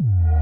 you.